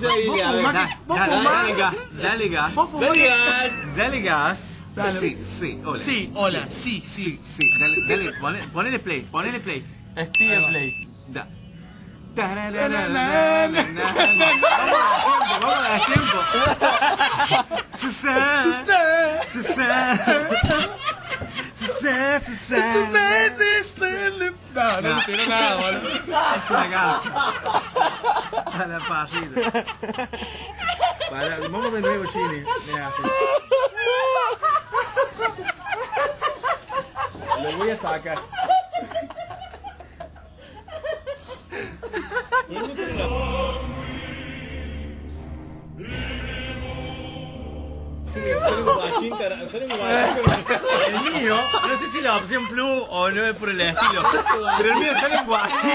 Dale gas, dale gas. Dale gas. Dale gas. Sí, sí, hola. Sí, hola, sí, sí. Sí, dale, dale, ponele play, ponele play. Espía play. Da. Vamos a dar tiempo. Susana. Susana. Susana, Susana. No, no, no tiró nada, boludo. Es una gaucha. A la parrilla. Para, vamos de nuevo, Gini. Mira, así. Lo voy a sacar. El mío, no sé si la opción plus o no es por el estilo, pero el mío sale en guachín.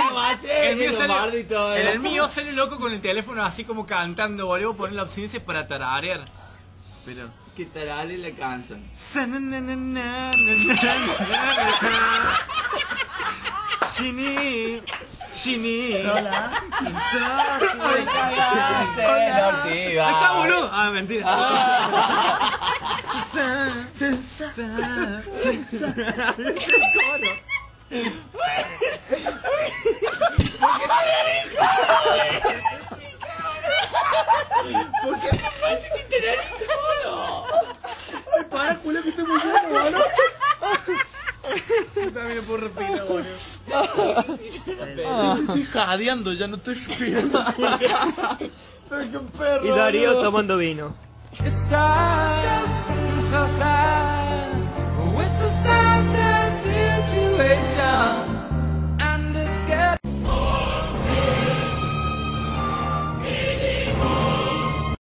El mío sale, el mío sale loco con el teléfono así como cantando, boludo, poner la opción ese para tararear. Pero... Que tarale la canción. Chinita. Acá, boludo. Ah, mentira. ¿Por qué te falta que tener el culo? Ay, para, culo, que estoy muy boludo. Yo también boludo. Estoy jadeando, ya no estoy respirando. Pero qué perro. Y Darío tomando vino. It's